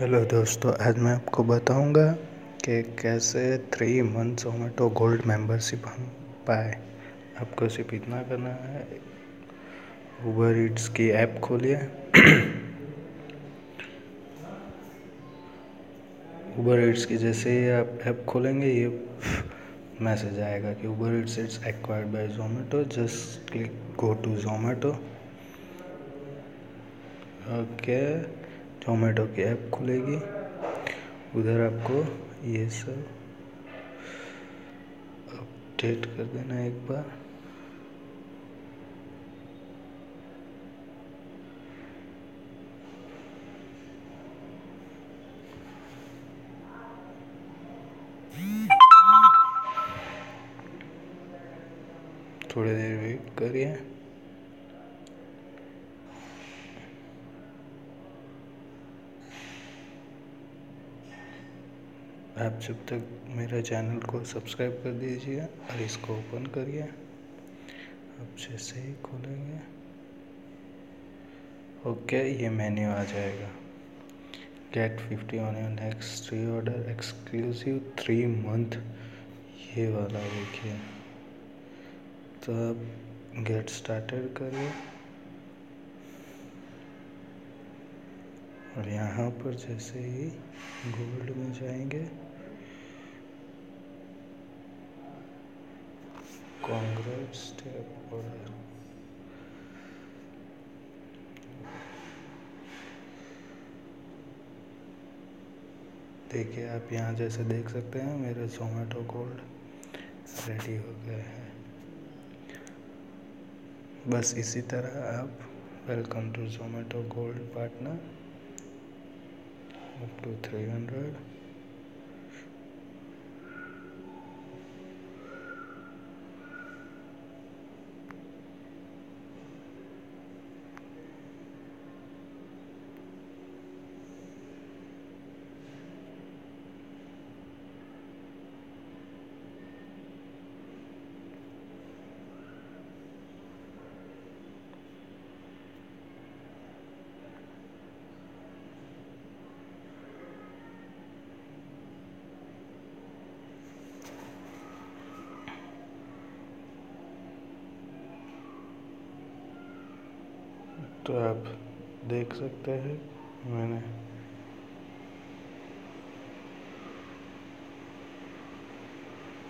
Hello दोस्तों, आज मैं आपको बताऊँगा कि कैसे three month Zomato gold membership हम पाए। आपको सिर्फ़ इतना करना है ऊबर ईट्स की ऐप खोलिए। ऊबर ईट्स की जैसे ही आप ऐप खोलेंगे, ये मैसेज आएगा कि Uber Eats it's acquired by Zomato just click go to Zomato okay Zomato की ऐप खुलेगी। उधर आपको ये सब अपडेट कर देना एक बार। थोड़ी देर वेट करिए। आप जब तक मेरे चैनल को सब्सक्राइब कर दीजिए और इसको ओपन करिए अब जैसे ही खोलेंगे। ओके, ये मेन्यू आ जाएगा। Get fifty on your next three order exclusive three month. ये वाला देखिए। तो आप गेट स्टार्टेड करिए। और यहाँ पर जैसे ही गोल्ड में जाएँगे कांग्रेस स्टेप देखिए, आप यहाँ जैसे देख सकते हैं, मेरे जोमेटो गोल्ड रेडी हो गए हैं। बस इसी तरह आप welcome to Zomato gold partner up to 300 तो आप देख सकते हैं मैंने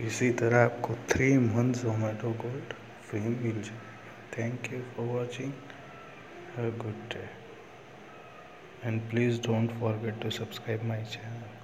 इसी तरह आपको three month Zomato gold free मिल जाए thank you for watching have good day and please don't forget to subscribe my channel